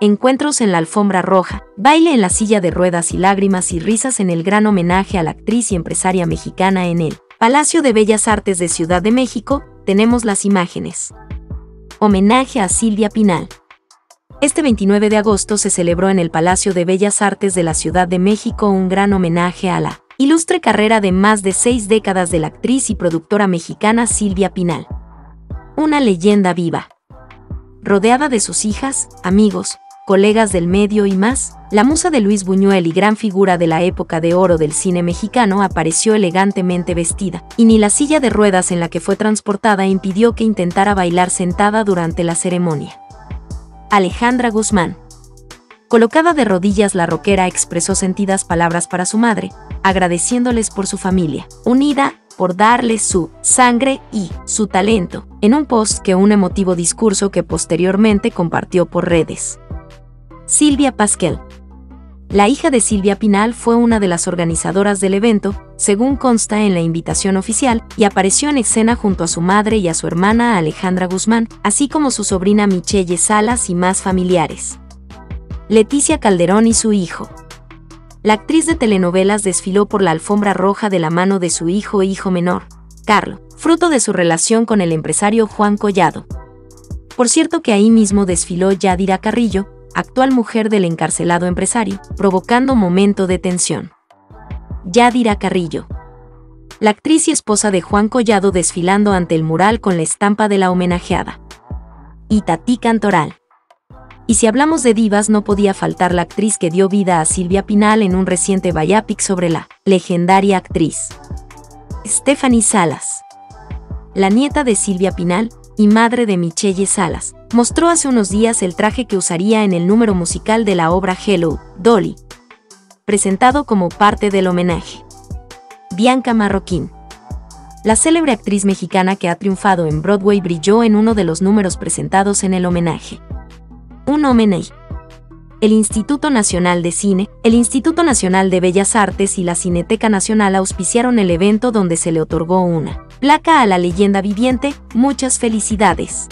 encuentros en la alfombra roja, baile en la silla de ruedas y lágrimas y risas en el gran homenaje a la actriz y empresaria mexicana en el Palacio de Bellas Artes de Ciudad de México, tenemos las imágenes. Homenaje a Silvia Pinal. Este 29 de agosto se celebró en el Palacio de Bellas Artes de la Ciudad de México un gran homenaje a la ilustre carrera de más de seis décadas de la actriz y productora mexicana Silvia Pinal. Una leyenda viva. Rodeada de sus hijas, amigos, colegas del medio y más, la musa de Luis Buñuel y gran figura de la época de oro del cine mexicano apareció elegantemente vestida, y ni la silla de ruedas en la que fue transportada impidió que intentara bailar sentada durante la ceremonia. Alejandra Guzmán. Colocada de rodillas, la roquera expresó sentidas palabras para su madre, agradeciéndoles por su familia, unida por darle su sangre y su talento, en un post que un emotivo discurso que posteriormente compartió por redes. Silvia Pasquel. La hija de Silvia Pinal fue una de las organizadoras del evento, según consta en la invitación oficial, y apareció en escena junto a su madre y a su hermana Alejandra Guzmán, así como su sobrina Michelle Salas y más familiares. Leticia Calderón y su hijo. La actriz de telenovelas desfiló por la alfombra roja de la mano de su hijo e hijo menor, Carlo, fruto de su relación con el empresario Juan Collado. Por cierto que ahí mismo desfiló Yadira Carrillo, actual mujer del encarcelado empresario, provocando momento de tensión. Yadira Carrillo. La actriz y esposa de Juan Collado desfilando ante el mural con la estampa de la homenajeada. Itatí Cantoral. Y si hablamos de divas no podía faltar la actriz que dio vida a Silvia Pinal en un reciente biopic sobre la legendaria actriz. Stephanie Salas. La nieta de Silvia Pinal, y madre de Michelle Salas, mostró hace unos días el traje que usaría en el número musical de la obra Hello, Dolly, presentado como parte del homenaje. Bianca Marroquín. La célebre actriz mexicana que ha triunfado en Broadway brilló en uno de los números presentados en el homenaje. Un homenaje. El Instituto Nacional de Cine, el Instituto Nacional de Bellas Artes y la Cineteca Nacional auspiciaron el evento donde se le otorgó una placa a la leyenda viviente, muchas felicidades.